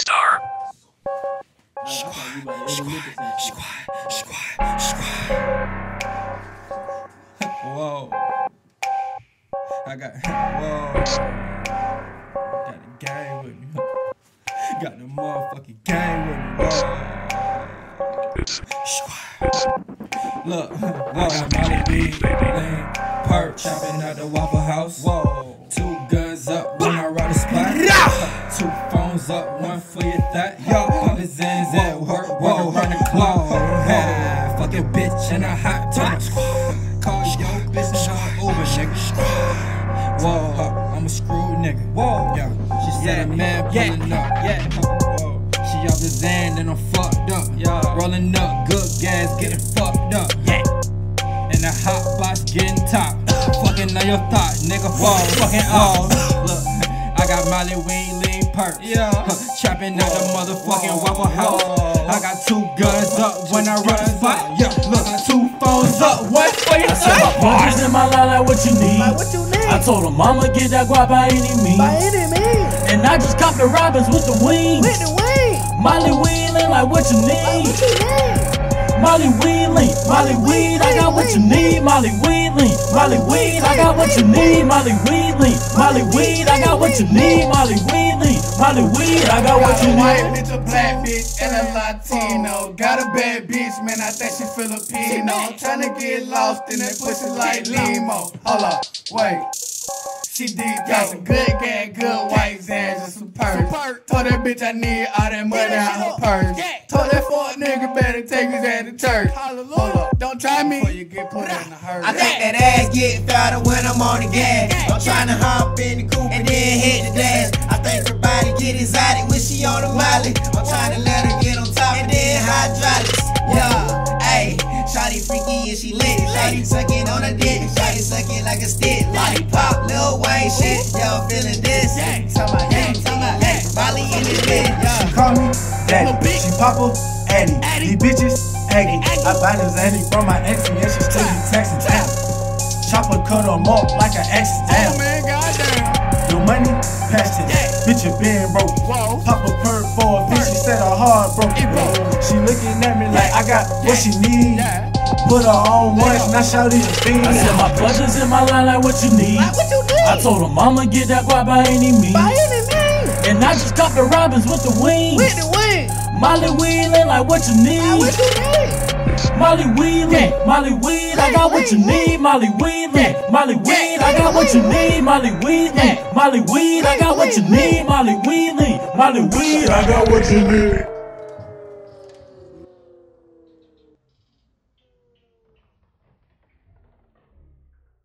Star. Whoa. I got, whoa. Got the gang with me. Got the motherfucking gang with me. Whoa. Look, whoa, Molly B, lean, perk, chopping out the Waffle House. Whoa. Two guns phones up, one for your thought. Yo, all the Zans at work, walk around the clock. Yeah, fucking bitch in a hot tub. Call your bitch and Uber, nigga. Whoa, I'm a screw nigga. Whoa, yeah. She said a man pulling up. Yeah, whoa. She off the Zan and I'm fucked up. Yeah, rolling up, good gas, getting fucked up. Yeah. In the hot box, getting top. Fucking on your thought, nigga. Whoa, fucking off. Look, I got Molly lean perk. Yeah. Trapping out the motherfucking Waffle House. I got two guns up when I run a spot. Yeah, look, two phones up, one for your I said my brothers in my line like what you need. Like what you need? I told her mama get that guap by any means. By any means. And I just copped the Robins with the wings. With the wing. Molly wheeling like what you need. Like what you need? Molly wheeling, Molly weed, I got what you need. Molly wheeling, Molly weed, I got what you need. Molly wheeling, Molly weed, I got what you need. Molly wheeling, Molly weed, I got what you a white need. bitch, a black bitch, and a Latino. Got a bad bitch, man, I think she Filipino. I'm tryna get lost in that pussy like limo. Hold up, wait. She deep got some good gang, good white Zans and some purse. Told that bitch I need all that money out her purse. Told that fuck nigga better take his ass to church. Hold up, don't try me before you get put in the hearse. I think that ass get fatter when I'm on the gas. I'm trying to hop in the coupe and then hit the dash. I think her body get exotic when she on the molly. I'm tryna let her get on top and then hydraulics. Yeah, ayy, shawty freaky and she lit. Shawty sucking on a dick, shawty sucking like a stick. Lollipop, Lil Wayne shit. Y'all feeling this? Talking about, yeah, talking about, hey, Molly in the dick. Yeah. Call me daddy. She papa, Addy. These bitches, Aggie. I buy the Zanny from my ex and she still be texting. Chopper cut them up like an axe. Oh man, goddamn. The money. Bitch, you been broke. Whoa. Pop a perk for a bitch. She said her heart broke. She looking at me like I got what she need. Put her on once, now shout it a fiend. I said my brothers in my line like what you need. Like what you need? I told her mama get that guap by any means. By any means. And I just copped the Robins with the wings. With the wing. Molly wheeling like what you need. what you need? Molly wheeling, Molly weed, I got what you need. Molly wheeling, Molly weed, I got what you need. Molly wheeling, Molly weed, I got what you need. Molly wheeling, Molly weed, I got what you need.